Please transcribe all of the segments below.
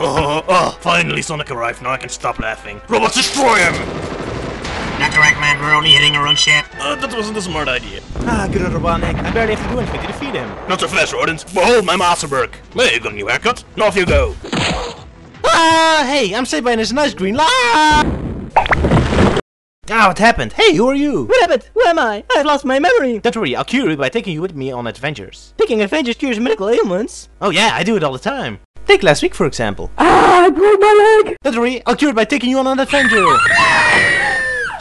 oh, finally Sonic arrived, now I can stop laughing. Robots destroy him! Dr. Eggman, we're only hitting our own ship. Uh, that wasn't a smart idea. Ah, good old Robotnik. I barely have to do anything to defeat him. Not so fast, rodents. Behold my masterwork. There you got a new haircut. Now off you go. Ah, hey, I'm saved by this nice green light. Ah, what happened? Hey, who are you? What happened? Who am I? I've lost my memory. Don't worry, I'll cure you by taking you with me on adventures. Taking adventures cures medical ailments. Oh yeah, I do it all the time. Take last week, for example. Ah, I broke my leg. Don't worry, I'll cure it by taking you on an adventure.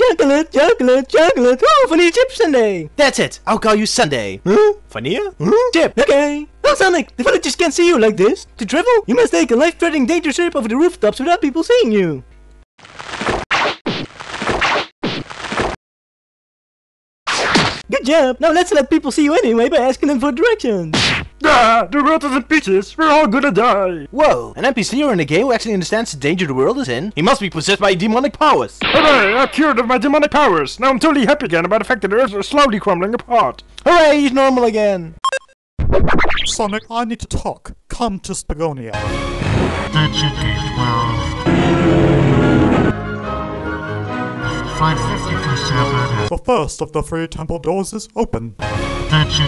Chocolate, chocolate, chocolate. Oh, vanilla chip sundae. That's it. I'll call you Sunday. Huh? Vanilla? Huh? Chip. Okay. Oh, Sonic, the villagers can't see you like this. To travel, you must take a life-threatening danger trip over the rooftops without people seeing you. Good job. Now let's let people see you anyway by asking them for directions. Ah, the world is in pieces. We're all gonna die. Whoa, an NPC or in a game who actually understands the danger the world is in? He must be possessed by demonic powers. Hooray, I'm cured of my demonic powers. Now I'm totally happy again about the fact that the Earth is slowly crumbling apart. Hooray, he's normal again. Sonic, I need to talk. Come to Spagonia. Dungeon Gate 12. 552 The first of the three temple doors is open. Dungeon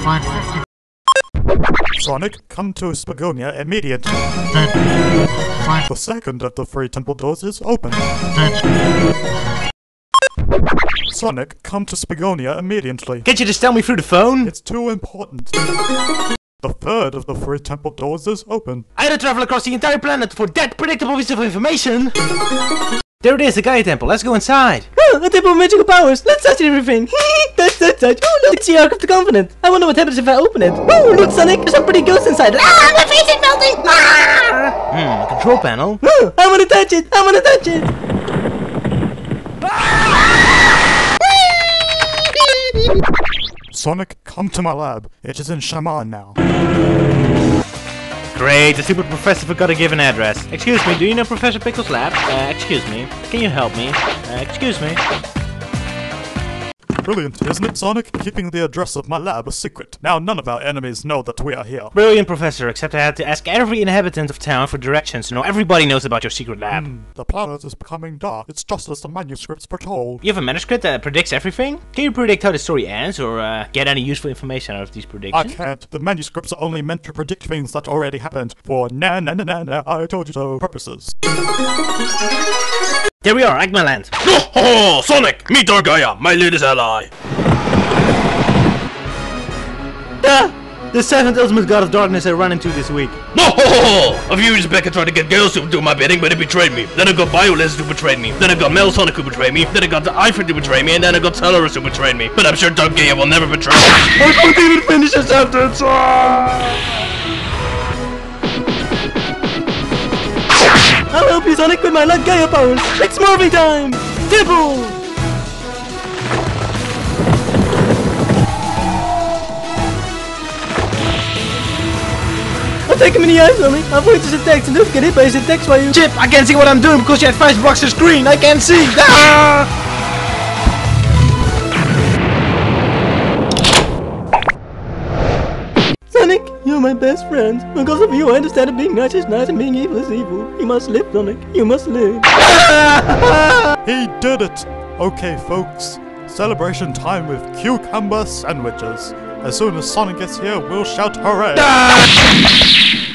Gate 550. Sonic, come to Spagonia immediately. Dungeon 5 The second of the three temple doors is open. Dungeon Sonic, come to Spagonia immediately. Can't you just tell me through the phone? It's too important. The third of the three temple doors is open. I had to travel across the entire planet for that predictable piece of information. There it is, the Gaia Temple. Let's go inside. Oh, a temple of magical powers. Let's touch everything. touch, touch, touch. Oh, look, it's the Ark of the Covenant. I wonder what happens if I open it. Oh, look, Sonic, there's some pretty ghosts inside. Ah, my face is melting. Ah! Hmm, control panel. Oh, I want to touch it. I want to touch it. Sonic, come to my lab. It is in Shaman now. Great, the super professor forgot to give an address. Excuse me, do you know Professor Pickle's lab? Uh, excuse me. Can you help me? Uh, excuse me. Brilliant, isn't it, Sonic? Keeping the address of my lab a secret. Now none of our enemies know that we are here. Brilliant, Professor, except I had to ask every inhabitant of town for directions to know everybody knows about your secret lab. Hmm, the planet is becoming dark. It's just as the manuscripts foretold. You have a manuscript that predicts everything? Can you predict how the story ends, or uh, get any useful information out of these predictions? I can't. The manuscripts are only meant to predict things that already happened for na na na na na I told you so purposes. There we are, Eggmanland. Oh, oh, Sonic! Meet our Gaia, my latest ally. Ah, the seventh ultimate god of darkness I ran into this week. No, ho, ho, ho. A few years back I tried to get girls to do my bidding, but they betrayed me. Then I got Violence to betray me. Then I got Metal Sonic who betrayed me. Then I got the Ifrit to betray me, and then I got Solaris who betrayed me. But I'm sure Dark Gaia will never betray me. I can't even finish this sentence. I'll help you, Sonic, with my luck Gaia powers. It's Morphin time. I'll take him in the eyes, Sonic. Avoid his attacks and don't get hit by his attacks while you... Chip, I can't see what I'm doing because you have five blocks of screen. I can't see. Ah! You're my best friend. Because of you, I understand that being nice is nice and being evil is evil. You must live, Sonic. You must live. He did it! Okay, folks. Celebration time with cucumber sandwiches. As soon as Sonic gets here, we'll shout hooray!